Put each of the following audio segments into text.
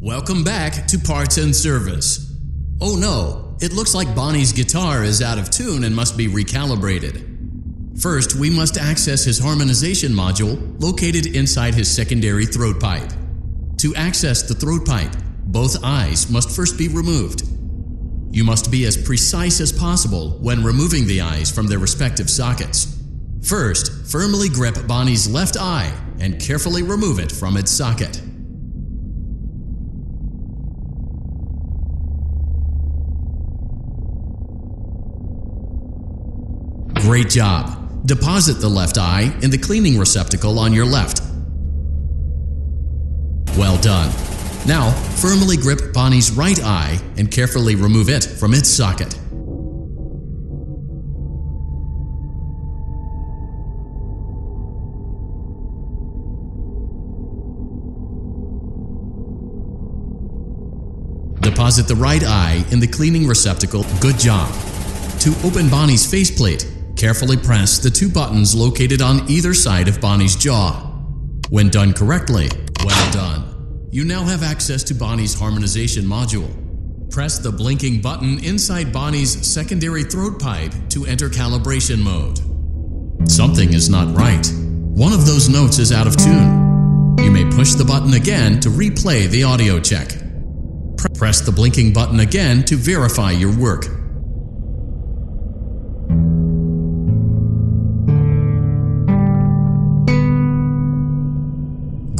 Welcome back to Parts and Service. Oh no, it looks like Bonnie's guitar is out of tune and must be recalibrated. First, we must access his harmonization module located inside his secondary throat pipe. To access the throat pipe, both eyes must first be removed. You must be as precise as possible when removing the eyes from their respective sockets. First, firmly grip Bonnie's left eye and carefully remove it from its socket. Great job. Deposit the left eye in the cleaning receptacle on your left. Well done. Now, firmly grip Bonnie's right eye and carefully remove it from its socket. Deposit the right eye in the cleaning receptacle. Good job. To open Bonnie's faceplate, carefully press the two buttons located on either side of Bonnie's jaw. When done correctly, well done. You now have access to Bonnie's harmonization module. Press the blinking button inside Bonnie's secondary throat pipe to enter calibration mode. Something is not right. One of those notes is out of tune. You may push the button again to replay the audio check. Press the blinking button again to verify your work.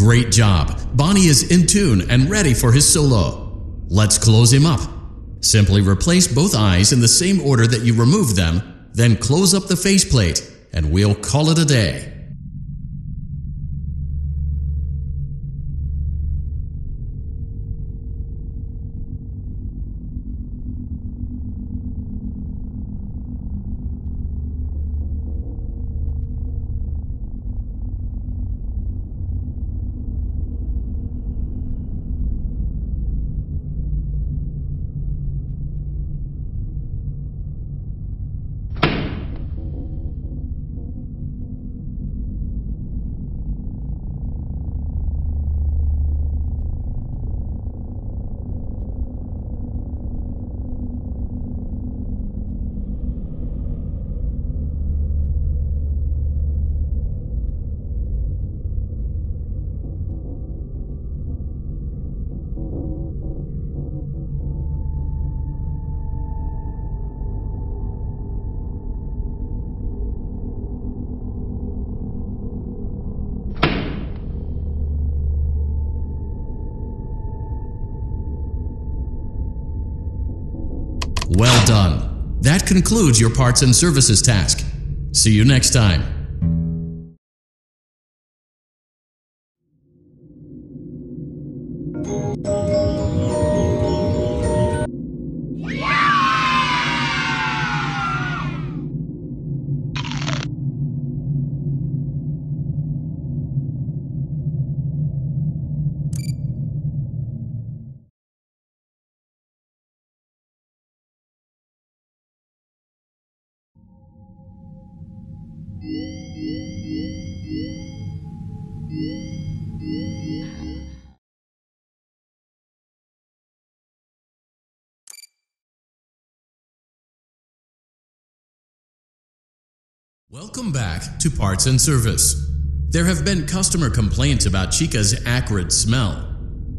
Great job. Bonnie is in tune and ready for his solo. Let's close him up. Simply replace both eyes in the same order that you removed them, then close up the faceplate, and we'll call it a day. That concludes your parts and services task. See you next time. Welcome back to Parts and Service. There have been customer complaints about Chica's acrid smell.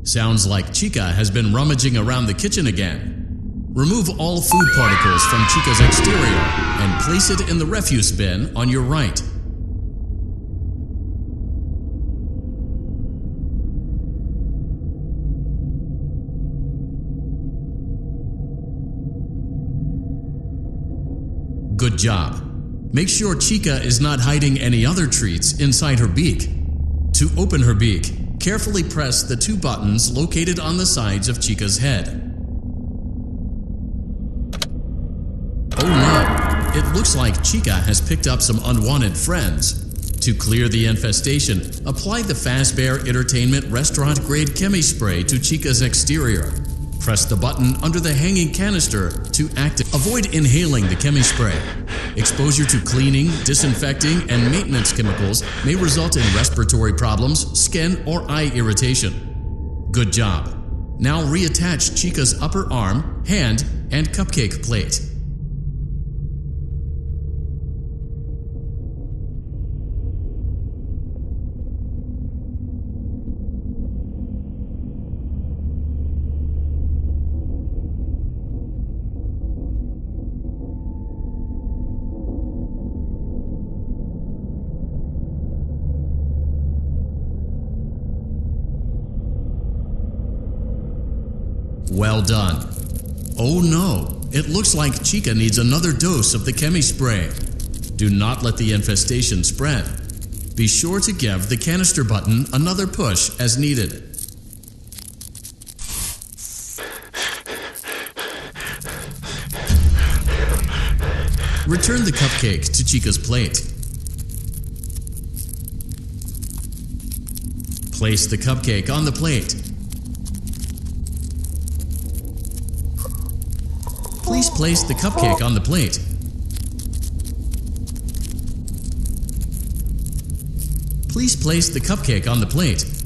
Sounds like Chica has been rummaging around the kitchen again. Remove all food particles from Chica's exterior and place it in the refuse bin on your right. Good job. Make sure Chica is not hiding any other treats inside her beak. To open her beak, carefully press the two buttons located on the sides of Chica's head. Oh no, it looks like Chica has picked up some unwanted friends. To clear the infestation, apply the Fazbear Entertainment restaurant grade chemi spray to Chica's exterior. Press the button under the hanging canister to activate. Avoid inhaling the chemi spray. Exposure to cleaning, disinfecting, and maintenance chemicals may result in respiratory problems, skin, or eye irritation. Good job. Now reattach Chica's upper arm, hand, and cupcake plate. Well done. Oh no, it looks like Chica needs another dose of the chemi spray. Do not let the infestation spread. Be sure to give the canister button another push as needed. Return the cupcake to Chica's plate. Place the cupcake on the plate. Place the cupcake on the plate. Please place the cupcake on the plate.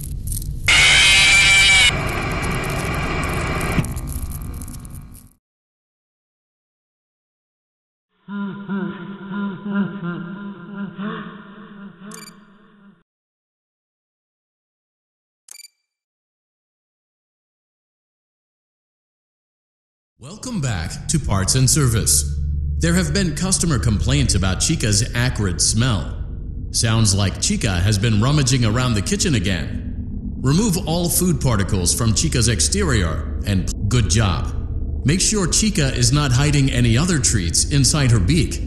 Welcome back to Parts and Service. There have been customer complaints about Chica's acrid smell. Sounds like Chica has been rummaging around the kitchen again. Remove all food particles from Chica's exterior and good job. Make sure Chica is not hiding any other treats inside her beak.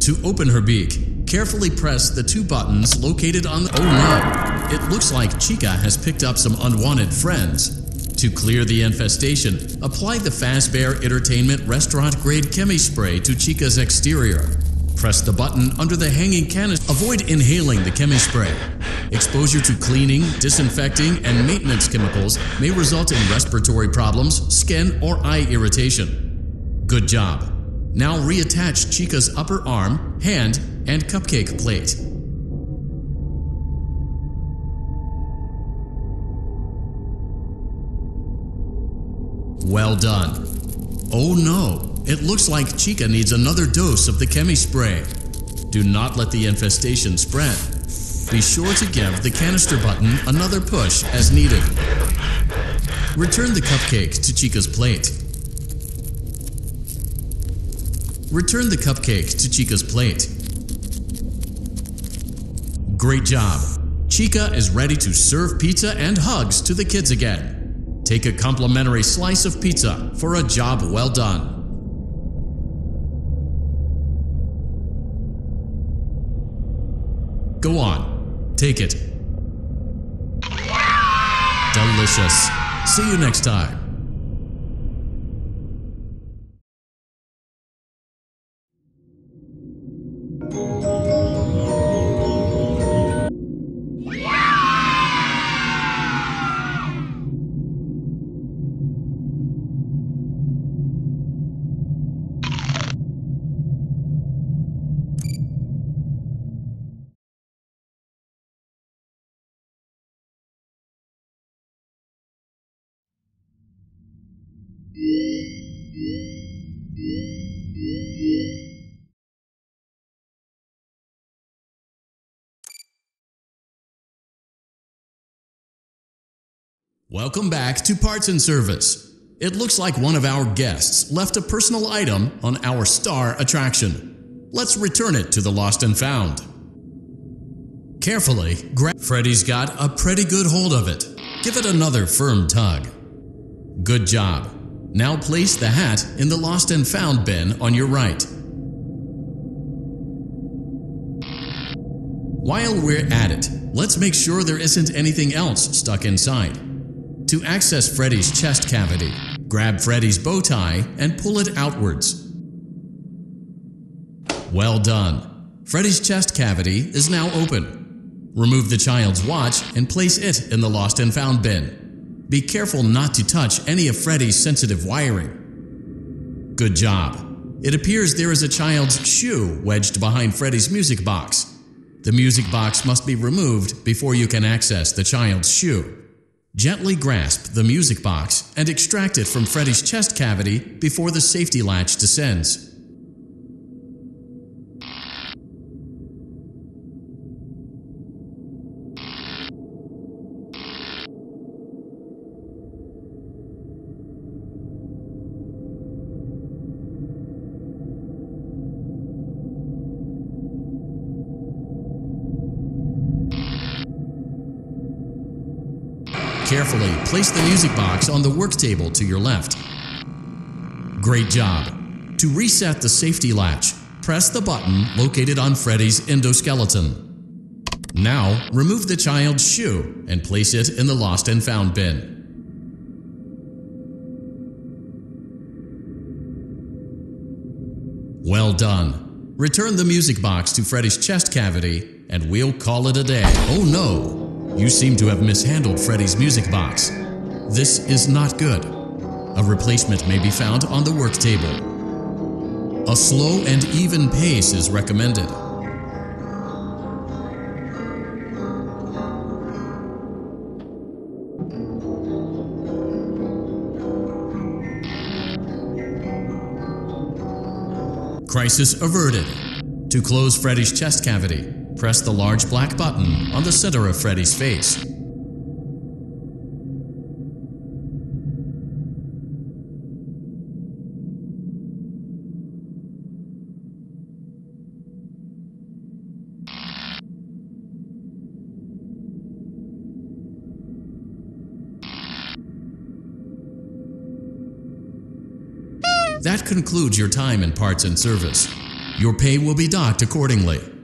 To open her beak, carefully press the two buttons located on the. Oh no! It looks like Chica has picked up some unwanted friends. To clear the infestation, apply the Fazbear Entertainment restaurant grade chemi spray to Chica's exterior. Press the button under the hanging canister. Avoid inhaling the chemi spray. Exposure to cleaning, disinfecting, and maintenance chemicals may result in respiratory problems, skin, or eye irritation. Good job. Now reattach Chica's upper arm, hand, and cupcake plate. Well done. Oh no, it looks like Chica needs another dose of the chemi spray. Do not let the infestation spread. Be sure to give the canister button another push as needed. Return the cupcake to Chica's plate. Return the cupcake to Chica's plate. Great job. Chica is ready to serve pizza and hugs to the kids again. Take a complimentary slice of pizza for a job well done. Go on, take it. Delicious. See you next time. Welcome back to Parts and Service. It looks like one of our guests left a personal item on our star attraction. Let's return it to the lost and found. Carefully, grab. Freddy's got a pretty good hold of it. Give it another firm tug. Good job. Now place the hat in the lost and found bin on your right. While we're at it, let's make sure there isn't anything else stuck inside. To access Freddy's chest cavity, grab Freddy's bow tie and pull it outwards. Well done. Freddy's chest cavity is now open. Remove the child's watch and place it in the lost and found bin. Be careful not to touch any of Freddy's sensitive wiring. Good job. It appears there is a child's shoe wedged behind Freddy's music box. The music box must be removed before you can access the child's shoe. Gently grasp the music box and extract it from Freddy's chest cavity before the safety latch descends. Place the music box on the work table to your left. Great job. To reset the safety latch, press the button located on Freddy's endoskeleton. Now, remove the child's shoe and place it in the lost and found bin. Well done. Return the music box to Freddy's chest cavity and we'll call it a day. Oh no! You seem to have mishandled Freddy's music box. This is not good. A replacement may be found on the work table. A slow and even pace is recommended. Crisis averted. To close Freddy's chest cavity, press the large black button on the center of Freddy's face. That concludes your time in parts and service. Your pay will be docked accordingly.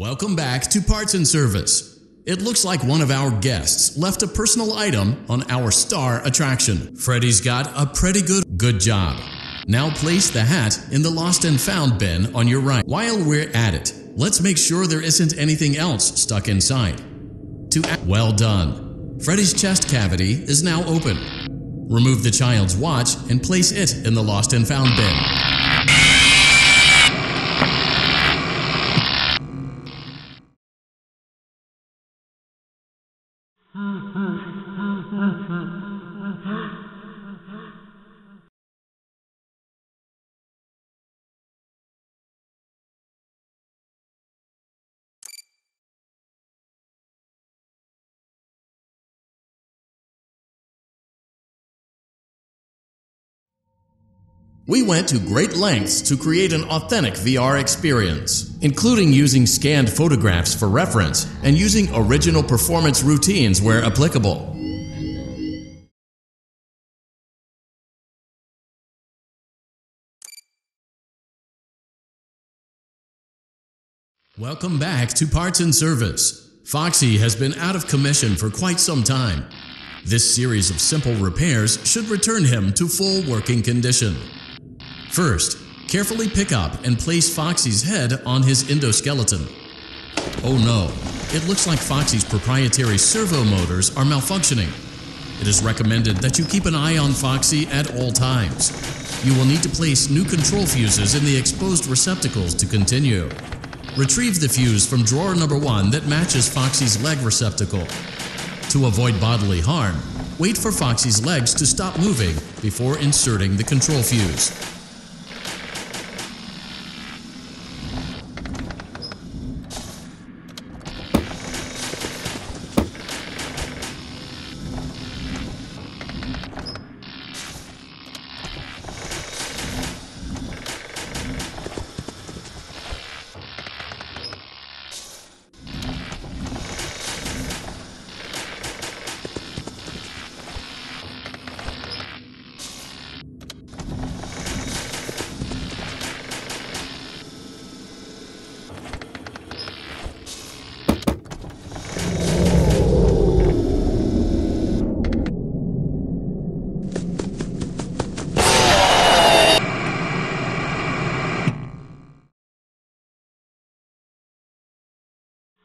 Welcome back to Parts and Service. It looks like one of our guests left a personal item on our star attraction. Freddy's got a pretty good good job. Now place the hat in the lost and found bin on your right. While we're at it, let's make sure there isn't anything else stuck inside. To well done. Freddy's chest cavity is now open. Remove the child's watch and place it in the lost and found bin. 嗯嗯嗯嗯嗯 We went to great lengths to create an authentic VR experience, including using scanned photographs for reference and using original performance routines where applicable. Welcome back to Parts and Service. Foxy has been out of commission for quite some time. This series of simple repairs should return him to full working condition. First, carefully pick up and place Foxy's head on his endoskeleton. Oh no, it looks like Foxy's proprietary servo motors are malfunctioning. It is recommended that you keep an eye on Foxy at all times. You will need to place new control fuses in the exposed receptacles to continue. Retrieve the fuse from drawer number one that matches Foxy's leg receptacle. To avoid bodily harm, wait for Foxy's legs to stop moving before inserting the control fuse.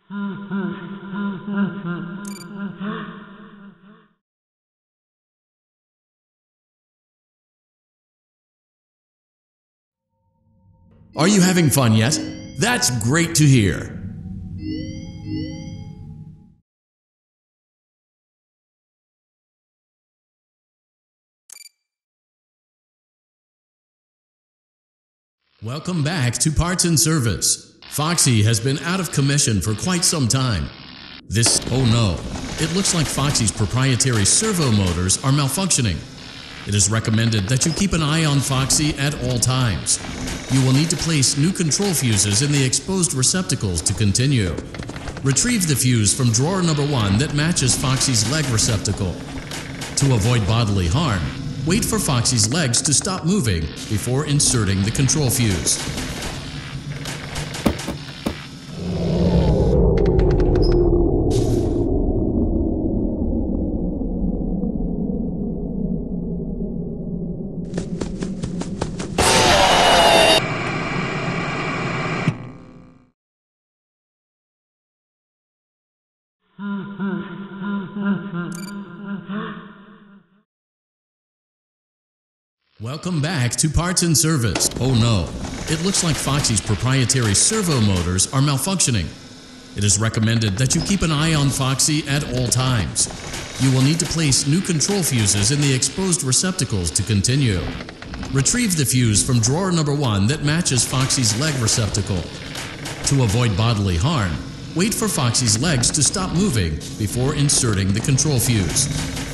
Are you having fun yet? That's great to hear. Welcome back to Parts and Service. Foxy has been out of commission for quite some time. This, oh no, it looks like Foxy's proprietary servo motors are malfunctioning. It is recommended that you keep an eye on Foxy at all times. You will need to place new control fuses in the exposed receptacles to continue. Retrieve the fuse from drawer number one that matches Foxy's leg receptacle. To avoid bodily harm, wait for Foxy's legs to stop moving before inserting the control fuse. Welcome back to Parts and Service. Oh no, it looks like Foxy's proprietary servo motors are malfunctioning. It is recommended that you keep an eye on Foxy at all times. You will need to place new control fuses in the exposed receptacles to continue. Retrieve the fuse from drawer number one that matches Foxy's leg receptacle. To avoid bodily harm, wait for Foxy's legs to stop moving before inserting the control fuse.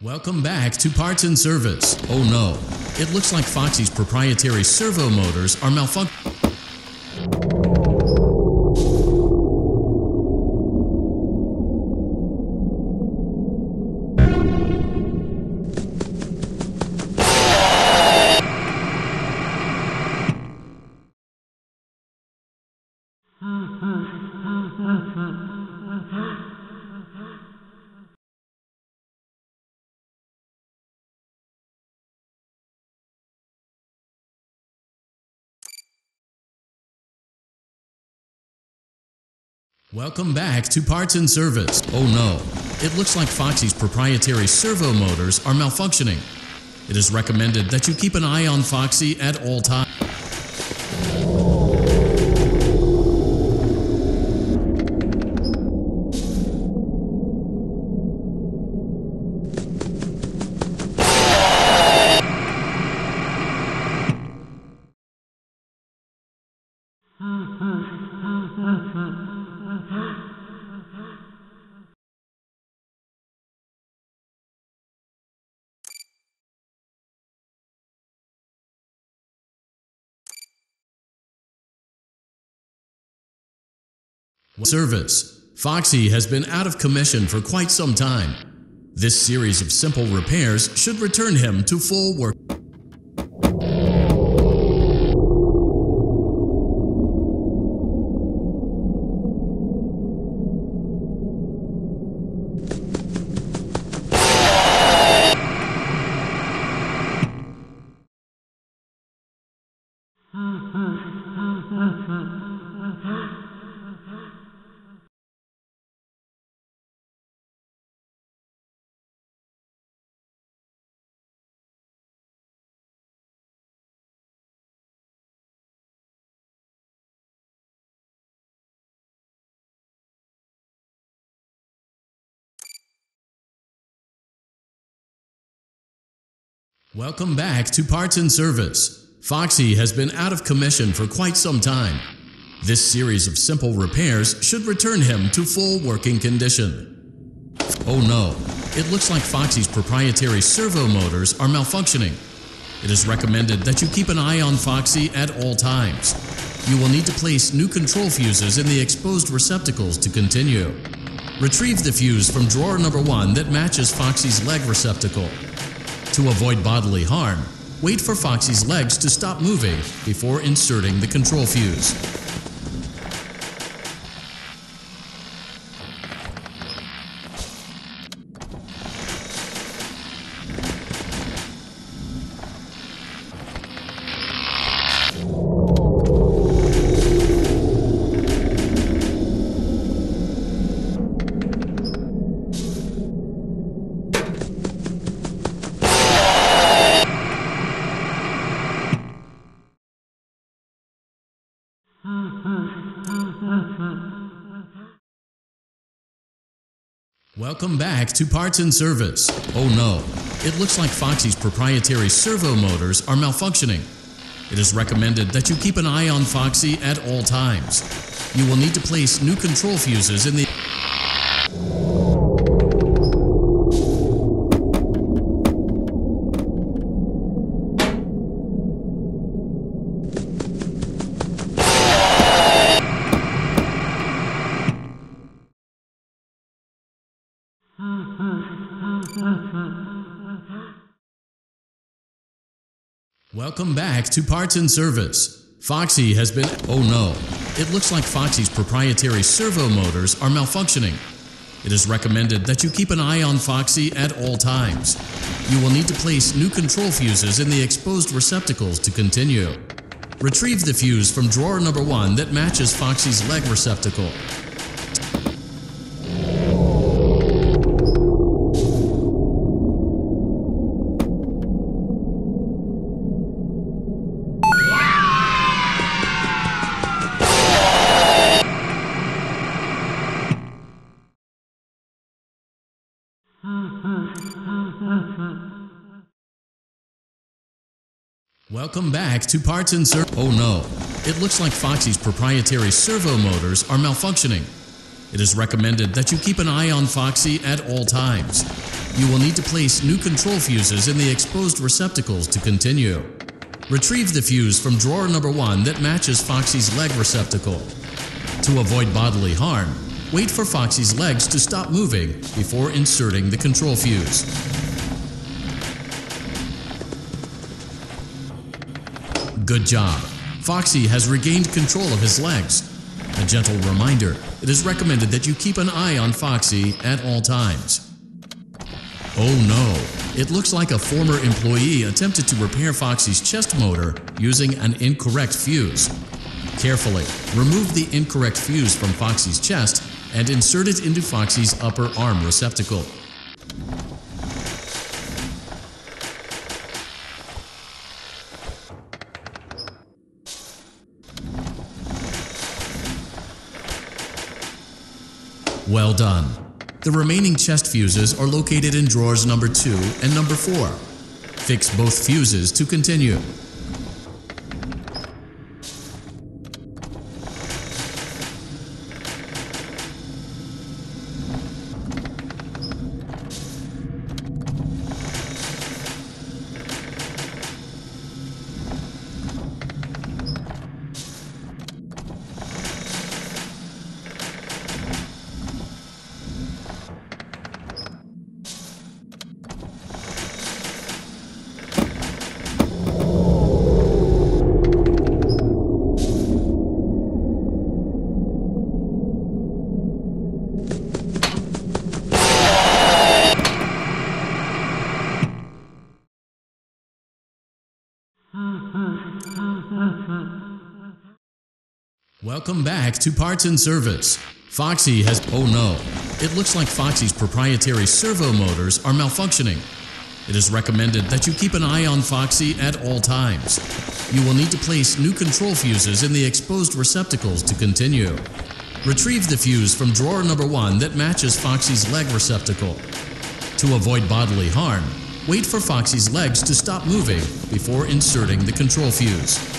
Welcome back to Parts and Service. Oh no, it looks like Foxy's proprietary servo motors are malfunctioning. Welcome back to Parts and Service. Oh no, it looks like Foxy's proprietary servo motors are malfunctioning. It is recommended that you keep an eye on Foxy at all times. Service. Foxy has been out of commission for quite some time. This series of simple repairs should return him to full work. Welcome back to Parts and Service. Foxy has been out of commission for quite some time. This series of simple repairs should return him to full working condition. Oh no, it looks like Foxy's proprietary servo motors are malfunctioning. It is recommended that you keep an eye on Foxy at all times. You will need to place new control fuses in the exposed receptacles to continue. Retrieve the fuse from drawer number one that matches Foxy's leg receptacle. To avoid bodily harm, wait for Foxy's legs to stop moving before inserting the control fuse. Welcome back to Parts and Service. Oh no, it looks like Foxy's proprietary servo motors are malfunctioning. It is recommended that you keep an eye on Foxy at all times. You will need to place new control fuses in the Welcome back to Parts and Service. Foxy has been. Oh no. It looks like Foxy's proprietary servo motors are malfunctioning. It is recommended that you keep an eye on Foxy at all times. You will need to place new control fuses in the exposed receptacles to continue. Retrieve the fuse from drawer number one that matches Foxy's leg receptacle. Welcome back to Parts and Service. Oh no, it looks like Foxy's proprietary servo motors are malfunctioning. It is recommended that you keep an eye on Foxy at all times. You will need to place new control fuses in the exposed receptacles to continue. Retrieve the fuse from drawer number one that matches Foxy's leg receptacle. To avoid bodily harm, wait for Foxy's legs to stop moving before inserting the control fuse. Good job. Foxy has regained control of his legs. A gentle reminder, it is recommended that you keep an eye on Foxy at all times. Oh no, it looks like a former employee attempted to repair Foxy's chest motor using an incorrect fuse. Carefully, remove the incorrect fuse from Foxy's chest and insert it into Foxy's upper arm receptacle. Well done. The remaining chest fuses are located in drawers number 2 and number 4. Fix both fuses to continue. Welcome back to Parts and Service. Foxy has. Oh no. It looks like Foxy's proprietary servo motors are malfunctioning. It is recommended that you keep an eye on Foxy at all times. You will need to place new control fuses in the exposed receptacles to continue. Retrieve the fuse from drawer number one that matches Foxy's leg receptacle. To avoid bodily harm, wait for Foxy's legs to stop moving before inserting the control fuse.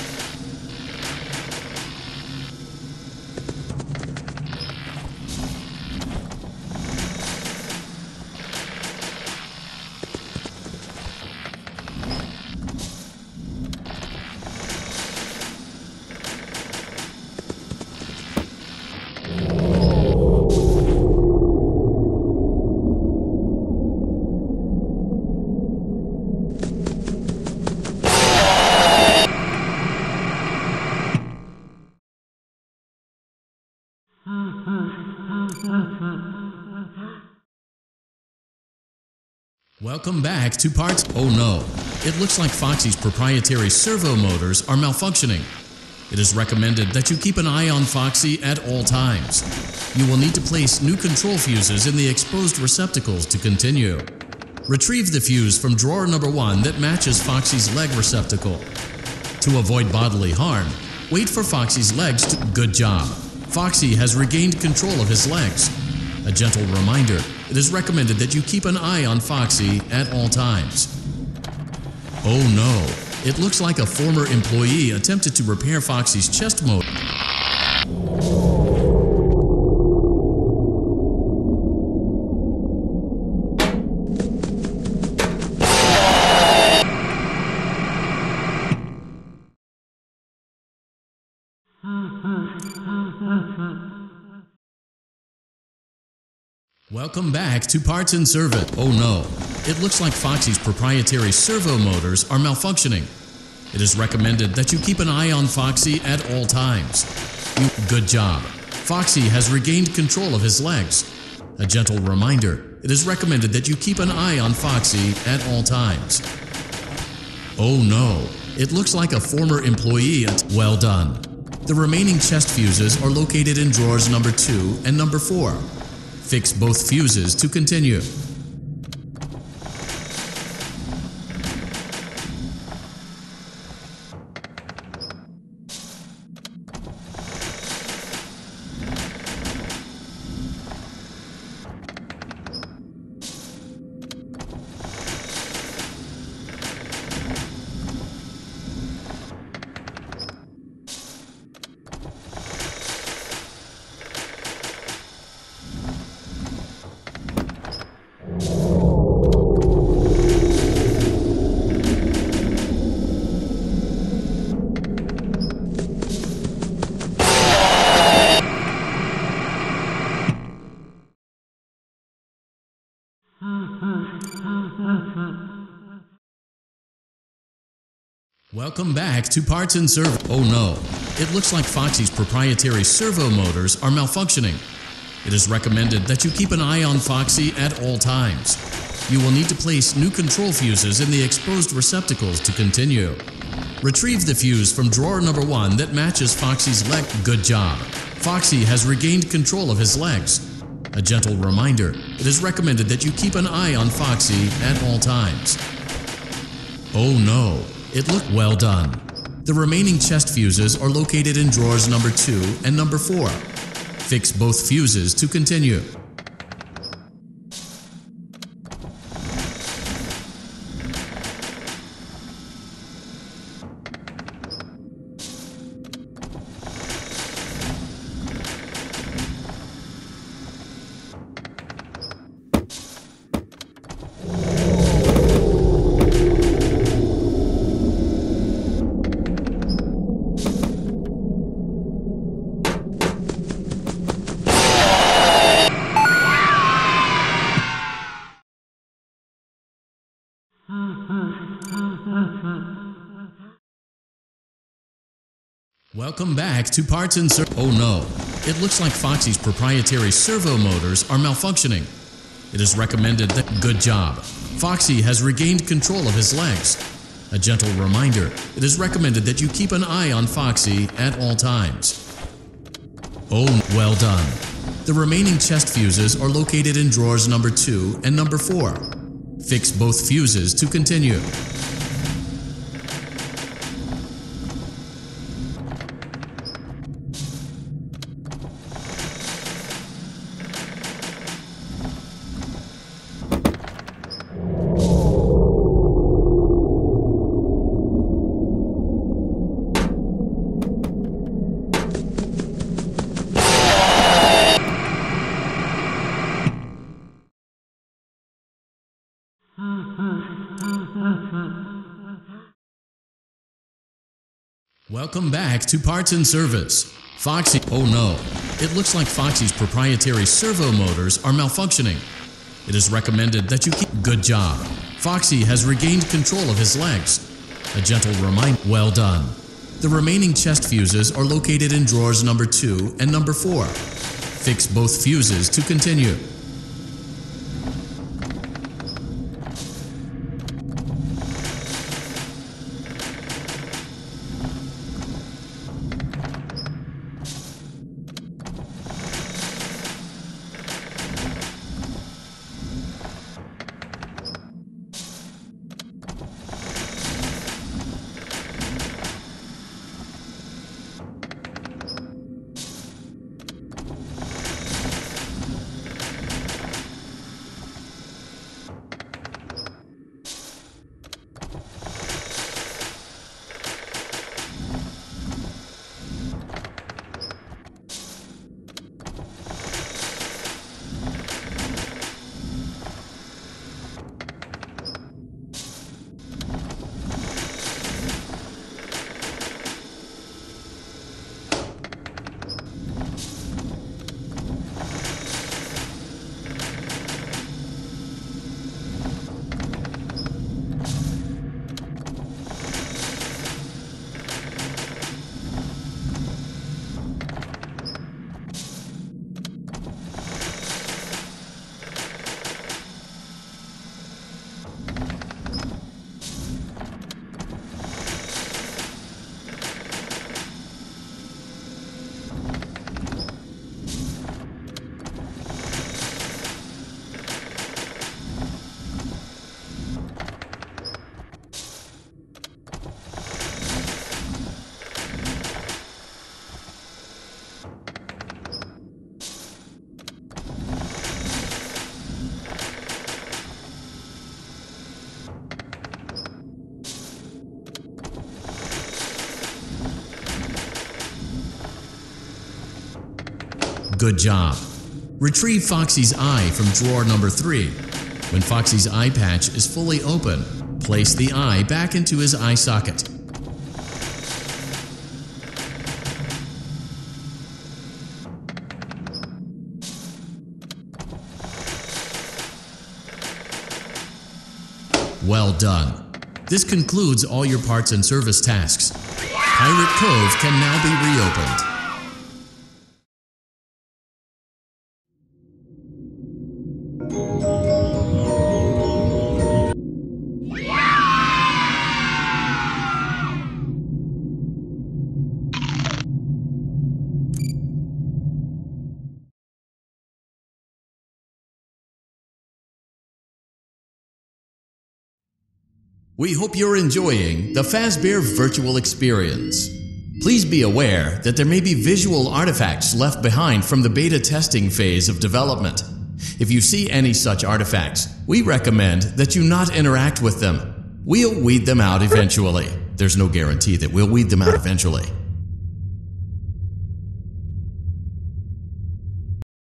Welcome back to parts. Oh no, it looks like Foxy's proprietary servo motors are malfunctioning. It is recommended that you keep an eye on Foxy at all times. You will need to place new control fuses in the exposed receptacles to continue. Retrieve the fuse from drawer number one that matches Foxy's leg receptacle. To avoid bodily harm, wait for Foxy's legs to. Good job. Foxy has regained control of his legs. A gentle reminder it is recommended that you keep an eye on Foxy at all times. Oh no, it looks like a former employee attempted to repair Foxy's chest motor. Welcome back to Parts and Service. Oh no, it looks like Foxy's proprietary servo motors are malfunctioning. It is recommended that you keep an eye on Foxy at all times. You, good job. Foxy has regained control of his legs. A gentle reminder it is recommended that you keep an eye on Foxy at all times. Oh no, it looks like a former employee. at Well done. The remaining chest fuses are located in drawers number 2 and number 4. Fix both fuses to continue. Welcome back to Parts and Service. Oh no, it looks like Foxy's proprietary servo motors are malfunctioning. It is recommended that you keep an eye on Foxy at all times. You will need to place new control fuses in the exposed receptacles to continue. Retrieve the fuse from drawer number one that matches Foxy's leg. Good job. Foxy has regained control of his legs. A gentle reminder it is recommended that you keep an eye on Foxy at all times. Oh no, it looked well done. The remaining chest fuses are located in drawers number 2 and number 4. Fix both fuses to continue. Welcome back to Parts and Service. Oh no, it looks like Foxy's proprietary servo motors are malfunctioning. It is recommended that. Good job. Foxy has regained control of his legs. A gentle reminder it is recommended that you keep an eye on Foxy at all times. Oh, well done. The remaining chest fuses are located in drawers number 2 and number 4. Fix both fuses to continue. Welcome back to Parts and Service. Foxy, oh no, it looks like Foxy's proprietary servo motors are malfunctioning. It is recommended that you keep. Good job. Foxy has regained control of his legs. A gentle reminder. Well done. The remaining chest fuses are located in drawers number 2 and number 4. Fix both fuses to continue. Good job. Retrieve Foxy's eye from drawer number 3. When Foxy's eye patch is fully open, place the eye back into his eye socket. Well done. This concludes all your parts and service tasks. Pirate Cove can now be reopened. We hope you're enjoying the Fazbear virtual experience. Please be aware that there may be visual artifacts left behind from the beta testing phase of development. If you see any such artifacts, we recommend that you not interact with them. We'll weed them out eventually. There's no guarantee that we'll weed them out eventually.